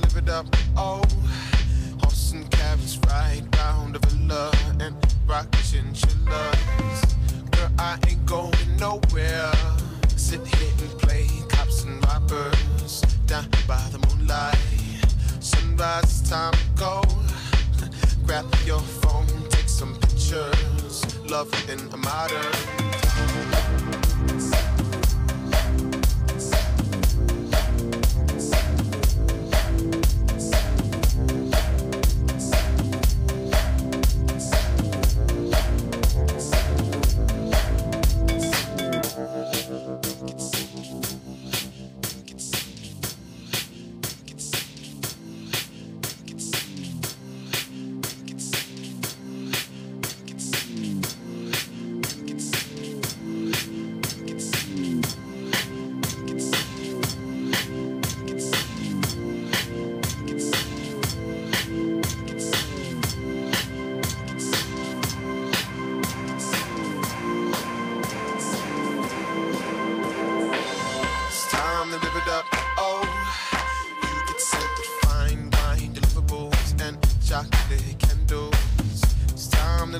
to live it up. Oh, horse and carriage ride round the villa and rock chinchillas. Girl, I ain't going nowhere. Sit here and play cops and robbers down by the moonlight. Sunrise time to go. Grab your phone, take some pictures. Love in a modern.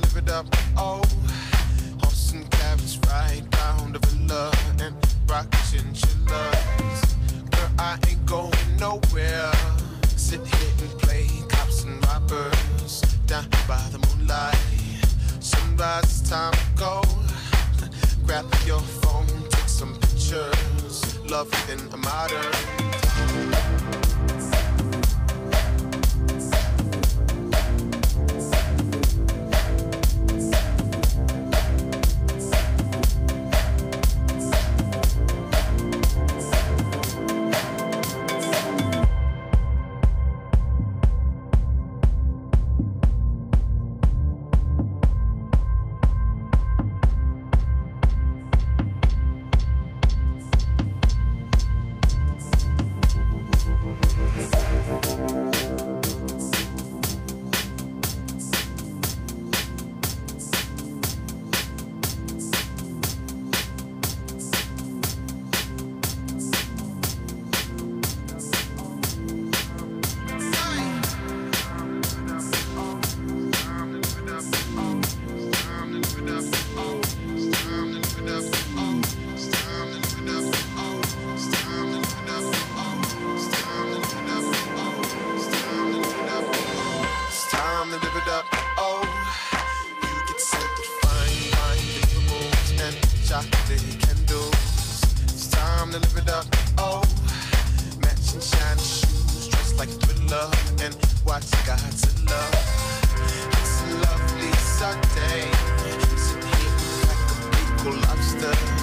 to live it up. Oh, horse and carriage ride down the villa and rock chinchillas. Girl, I ain't going nowhere. Sit here and play cops and robbers down by the moonlight. Sunrise time to go. Grab your phone, take some pictures. Love in a modern. time to live it up. Oh, you get sent to fine, fine, moves and chocolate candles. It's time to live it up. Oh, matching shiny shoes, dressed like Thriller and watch God's love. It's a lovely Sunday, sitting here like a big lobster.